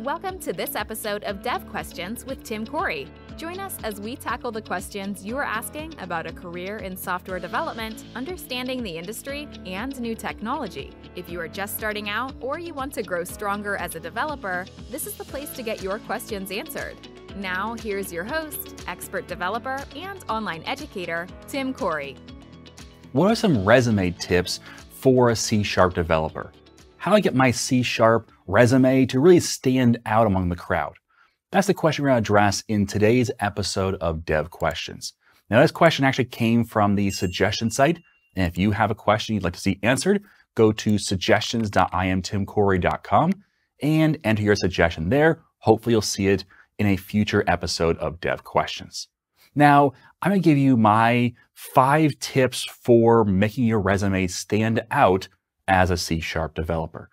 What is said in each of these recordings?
Welcome to this episode of Dev Questions with Tim Corey. Join us as we tackle the questions you are asking about a career in software development, understanding the industry, and new technology. If you are just starting out or you want to grow stronger as a developer, this is the place to get your questions answered. Now, here's your host, expert developer, and online educator, Tim Corey. What are some resume tips for a C Sharp developer? How do I get my C Sharp resume to really stand out among the crowd? That's the question we're going to address in today's episode of Dev Questions. Now, this question actually came from the suggestion site. And if you have a question you'd like to see answered, go to suggestions.iamtimcorey.com and enter your suggestion there. Hopefully, you'll see it in a future episode of Dev Questions. Now, I'm going to give you my five tips for making your resume stand out as a C Sharp developer.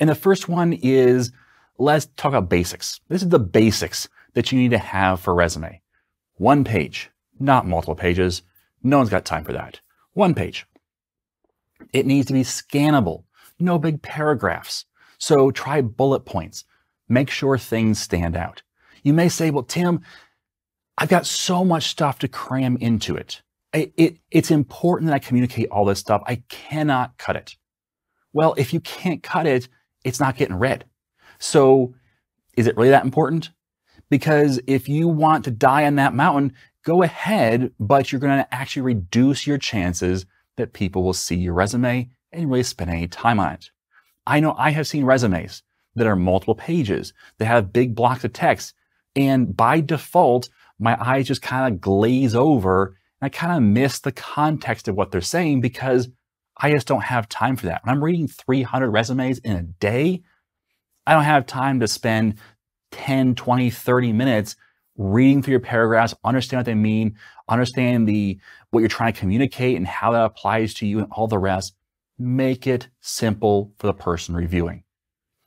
And the first one is let's talk about basics. This is the basics that you need to have for resume. One page, not multiple pages. No one's got time for that. One page. It needs to be scannable, no big paragraphs. So try bullet points. Make sure things stand out. You may say, well, Tim, I've got so much stuff to cram into it. it, it it's important that I communicate all this stuff. I cannot cut it. Well, if you can't cut it, it's not getting read. So is it really that important? Because if you want to die on that mountain, go ahead, but you're going to actually reduce your chances that people will see your resume and really spend any time on it. I know I have seen resumes that are multiple pages, that have big blocks of text, and by default, my eyes just kind of glaze over and I kind of miss the context of what they're saying because I just don't have time for that. When I'm reading 300 resumes in a day, I don't have time to spend 10, 20, 30 minutes reading through your paragraphs, understand what they mean, understand the what you're trying to communicate and how that applies to you and all the rest. Make it simple for the person reviewing.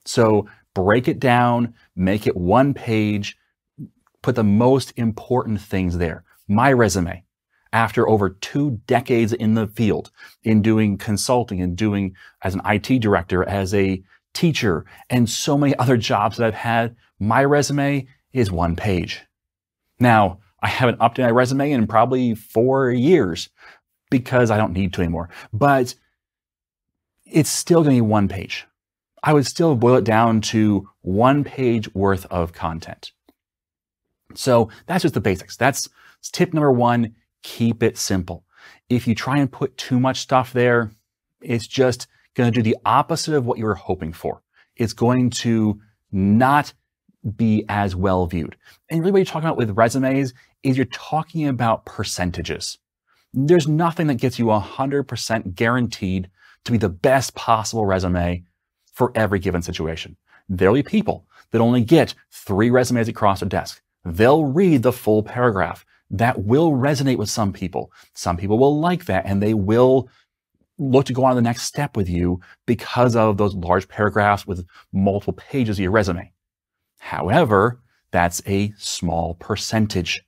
So break it down, make it one page, put the most important things there. My resume, after over two decades in the field, in doing consulting and doing as an IT director, as a teacher, and so many other jobs that I've had, my resume is one page. Now, I haven't updated my resume in probably four years because I don't need to anymore, but it's still going to be one page. I would still boil it down to one page worth of content. So that's just the basics. That's tip number one. Keep it simple. If you try and put too much stuff there, it's just going to do the opposite of what you were hoping for. It's going to not be as well viewed. And really what you're talking about with resumes is you're talking about percentages. There's nothing that gets you 100% guaranteed to be the best possible resume for every given situation. There'll be people that only get three resumes across a desk. They'll read the full paragraph. That will resonate with some people. Some people will like that and they will look to go on to the next step with you because of those large paragraphs with multiple pages of your resume. However, that's a small percentage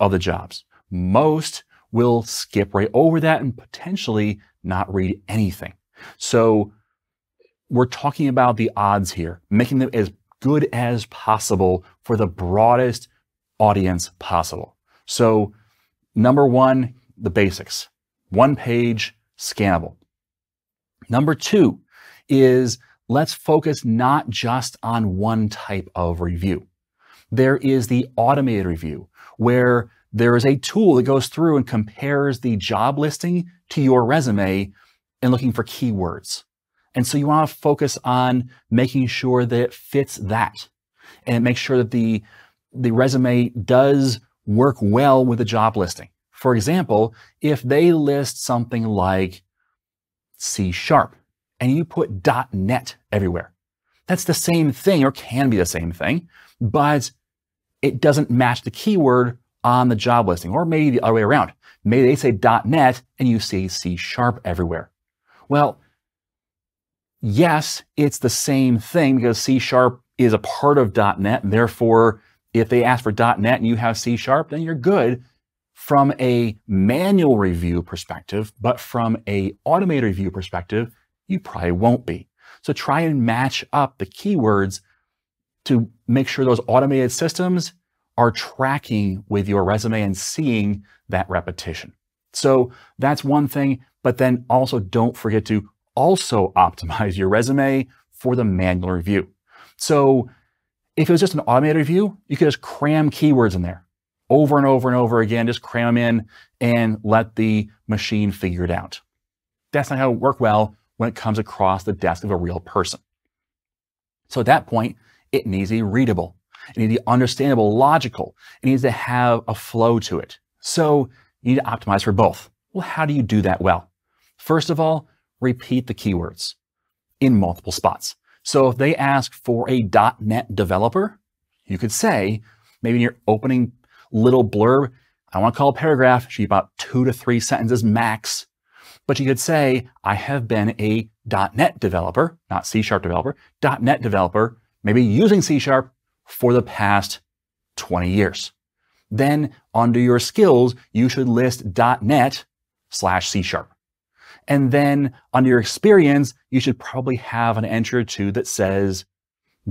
of the jobs. Most will skip right over that and potentially not read anything. So we're talking about the odds here, making them as good as possible for the broadest audience possible. So number one, the basics. One page, scannable. Number two is let's focus not just on one type of review. There is the automated review where there is a tool that goes through and compares the job listing to your resume and looking for keywords. And so you want to focus on making sure that it fits that and make sure that the, the resume does work well with the job listing. For example, if they list something like C sharp and you put .NET everywhere, that's the same thing or can be the same thing, but it doesn't match the keyword on the job listing or maybe the other way around. Maybe they say .NET and you see C sharp everywhere. Well, yes, it's the same thing because C sharp is a part of .NET and therefore if they ask for .NET and you have C Sharp, then you're good from a manual review perspective, but from a automated review perspective, you probably won't be. So try and match up the keywords to make sure those automated systems are tracking with your resume and seeing that repetition. So that's one thing, but then also don't forget to also optimize your resume for the manual review. So if it was just an automated review, you could just cram keywords in there over and over and over again, just cram them in and let the machine figure it out. That's not how it work well when it comes across the desk of a real person. So at that point, it needs to be readable. It needs to be understandable, logical. It needs to have a flow to it. So you need to optimize for both. Well, how do you do that well? First of all, repeat the keywords in multiple spots. So if they ask for a .NET developer, you could say, maybe in your opening little blurb, I want to call a paragraph, should be about two to three sentences max. But you could say, I have been a .NET developer, not C Sharp developer, .NET developer, maybe using C Sharp for the past 20 years. Then under your skills, you should list .NET slash C Sharp. And then on your experience, you should probably have an entry or two that says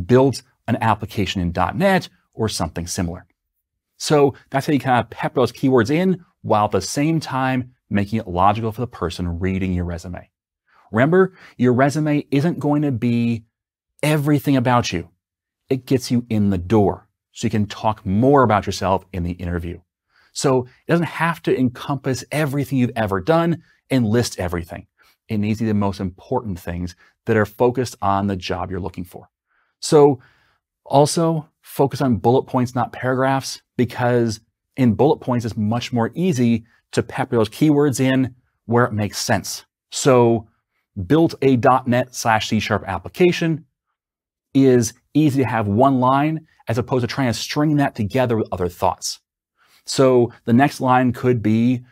built an application in .NET or something similar. So that's how you kind of pep those keywords in while at the same time making it logical for the person reading your resume. Remember, your resume isn't going to be everything about you. It gets you in the door so you can talk more about yourself in the interview. So it doesn't have to encompass everything you've ever done and list everything. It needs to be the most important things that are focused on the job you're looking for. So also focus on bullet points, not paragraphs, because in bullet points, it's much more easy to pepper those keywords in where it makes sense. So built a .NET slash C Sharp application is easy to have one line as opposed to trying to string that together with other thoughts. So the next line could be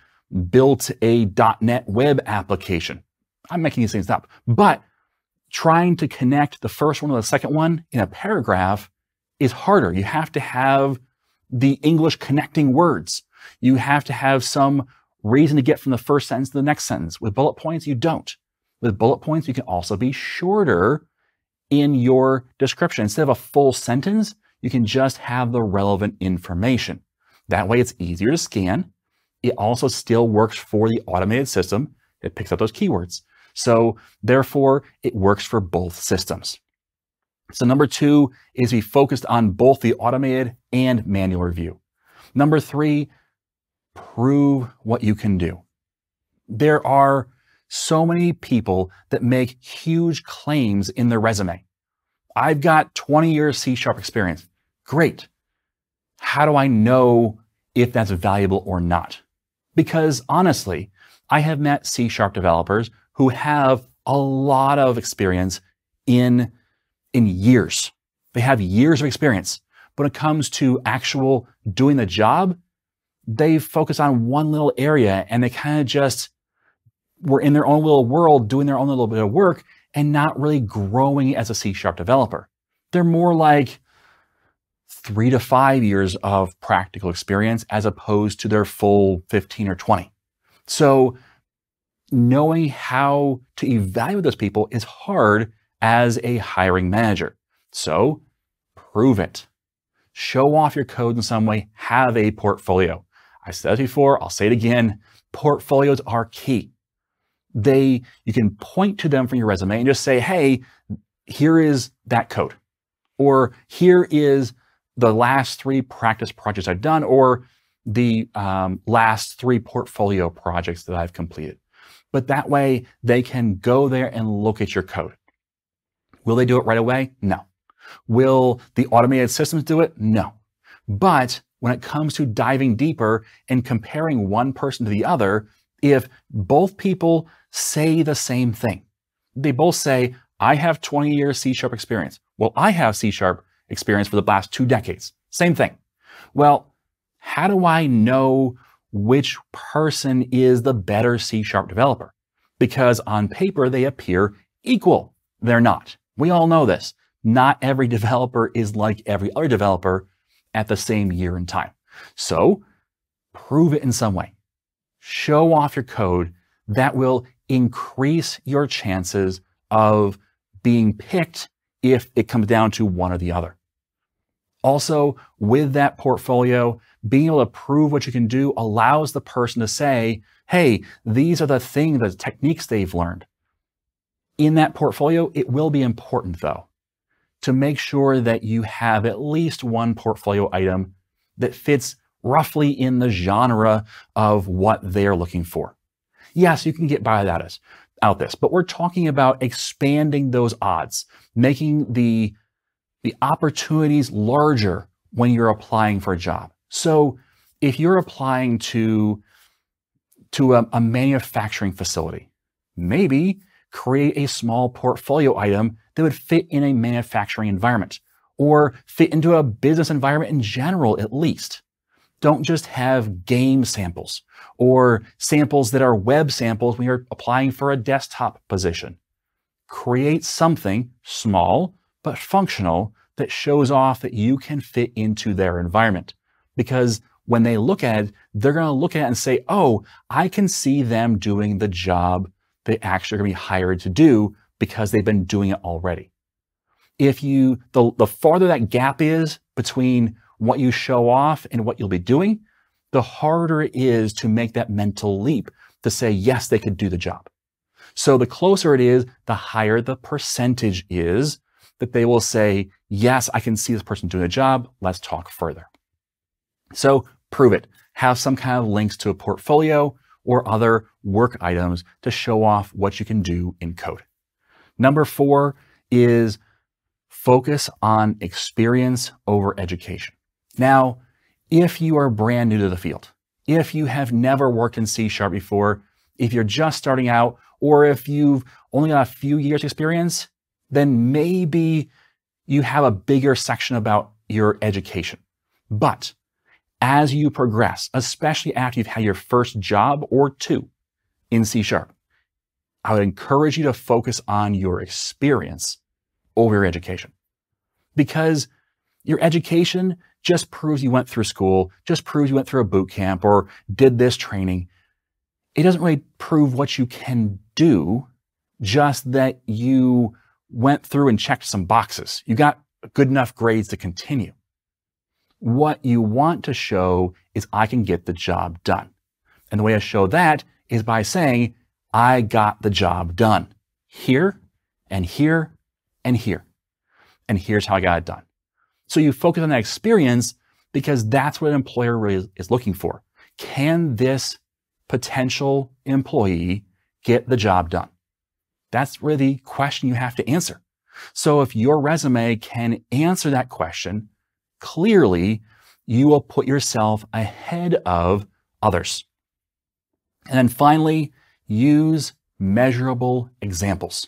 built a .NET web application. I'm making these things up, but trying to connect the first one to the second one in a paragraph is harder. You have to have the English connecting words. You have to have some reason to get from the first sentence to the next sentence. With bullet points, you don't. With bullet points, you can also be shorter in your description. Instead of a full sentence, you can just have the relevant information. That way it's easier to scan. It also still works for the automated system. It picks up those keywords. So therefore, it works for both systems. So number two is be focused on both the automated and manual review. Number three, prove what you can do. There are so many people that make huge claims in their resume. I've got 20 years C sharp experience. Great. How do I know if that's valuable or not? Because honestly, I have met C sharp developers who have a lot of experience in, in years. They have years of experience. When it comes to actual doing the job, they focus on one little area and they kind of just were in their own little world doing their own little bit of work and not really growing as a C sharp developer. They're more like three to five years of practical experience as opposed to their full 15 or 20. So knowing how to evaluate those people is hard as a hiring manager. So prove it. Show off your code in some way. Have a portfolio. I said it before, I'll say it again. Portfolios are key they you can point to them from your resume and just say, hey, here is that code. Or here is the last three practice projects I've done, or the um, last three portfolio projects that I've completed. But that way they can go there and look at your code. Will they do it right away? No. Will the automated systems do it? No. But when it comes to diving deeper and comparing one person to the other, if both people say the same thing. They both say, I have 20 years C sharp experience. Well, I have C sharp experience for the last two decades. Same thing. Well, how do I know which person is the better C sharp developer? Because on paper, they appear equal. They're not. We all know this. Not every developer is like every other developer at the same year and time. So prove it in some way. Show off your code that will increase your chances of being picked if it comes down to one or the other. Also, with that portfolio, being able to prove what you can do allows the person to say, hey, these are the things, the techniques they've learned. In that portfolio, it will be important though, to make sure that you have at least one portfolio item that fits roughly in the genre of what they're looking for. Yes, you can get by that out this, but we're talking about expanding those odds, making the, the opportunities larger when you're applying for a job. So if you're applying to, to a, a manufacturing facility, maybe create a small portfolio item that would fit in a manufacturing environment or fit into a business environment in general, at least. Don't just have game samples or samples that are web samples when you're applying for a desktop position. Create something small but functional that shows off that you can fit into their environment. Because when they look at it, they're going to look at it and say, oh, I can see them doing the job they actually are going to be hired to do because they've been doing it already. If you, the, the farther that gap is between what you show off and what you'll be doing, the harder it is to make that mental leap to say, yes, they could do the job. So the closer it is, the higher the percentage is that they will say, yes, I can see this person doing a job. Let's talk further. So prove it. Have some kind of links to a portfolio or other work items to show off what you can do in code. Number four is focus on experience over education. Now, if you are brand new to the field, if you have never worked in C Sharp before, if you're just starting out, or if you've only got a few years experience, then maybe you have a bigger section about your education. But as you progress, especially after you've had your first job or two in C Sharp, I would encourage you to focus on your experience over your education. Because your education just proves you went through school, just proves you went through a boot camp or did this training. It doesn't really prove what you can do, just that you went through and checked some boxes. You got good enough grades to continue. What you want to show is I can get the job done. And the way I show that is by saying, I got the job done here and here and here. And here's how I got it done. So you focus on that experience because that's what an employer really is looking for. Can this potential employee get the job done? That's really the question you have to answer. So if your resume can answer that question, clearly you will put yourself ahead of others. And then finally, use measurable examples.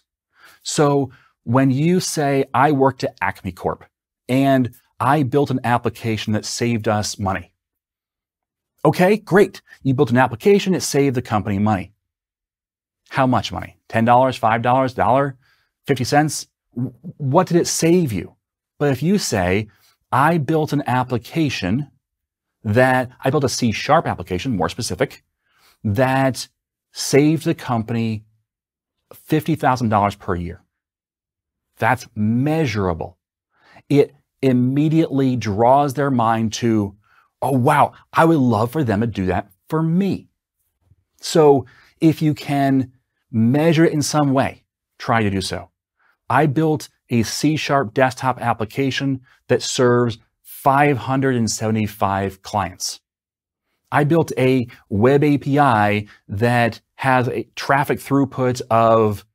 So when you say, I worked at Acme Corp and I built an application that saved us money. Okay, great. You built an application, it saved the company money. How much money? $10, $5, dollar, 50 cents? What did it save you? But if you say, I built an application that I built a C sharp application, more specific, that saved the company $50,000 per year. That's measurable. It immediately draws their mind to, oh, wow, I would love for them to do that for me. So if you can measure it in some way, try to do so. I built a C sharp desktop application that serves 575 clients. I built a web API that has a traffic throughput of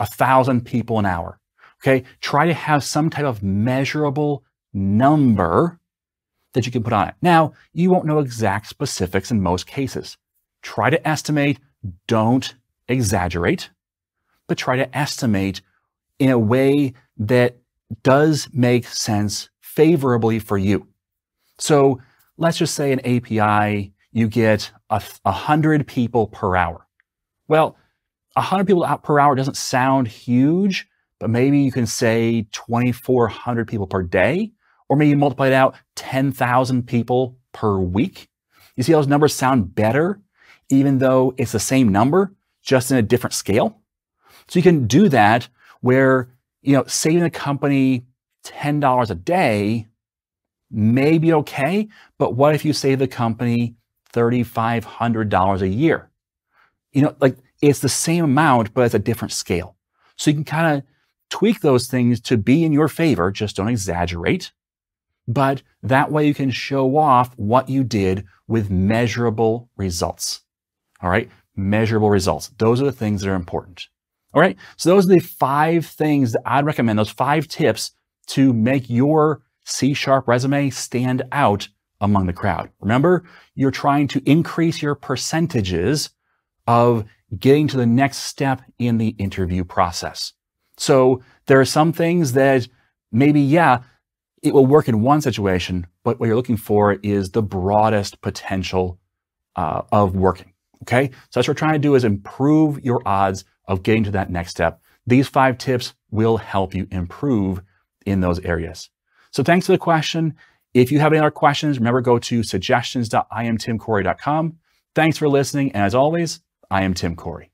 a thousand people an hour. Okay. Try to have some type of measurable number that you can put on it. Now, you won't know exact specifics in most cases. Try to estimate. Don't exaggerate, but try to estimate in a way that does make sense favorably for you. So let's just say an API, you get a, a hundred people per hour. Well, a hundred people per hour doesn't sound huge, but maybe you can say 2,400 people per day, or maybe multiply it out 10,000 people per week. You see those numbers sound better, even though it's the same number, just in a different scale. So you can do that where, you know, saving the company $10 a day may be okay, but what if you save the company $3,500 a year? You know, like it's the same amount, but it's a different scale. So you can kind of tweak those things to be in your favor. Just don't exaggerate. But that way you can show off what you did with measurable results. All right. Measurable results. Those are the things that are important. All right. So those are the five things that I'd recommend, those five tips to make your C sharp resume stand out among the crowd. Remember, you're trying to increase your percentages of getting to the next step in the interview process. So there are some things that maybe, yeah, it will work in one situation, but what you're looking for is the broadest potential uh, of working. Okay. So that's what we're trying to do is improve your odds of getting to that next step. These five tips will help you improve in those areas. So thanks for the question. If you have any other questions, remember go to suggestions.iamtimcorey.com. Thanks for listening. And as always, I am Tim Corey.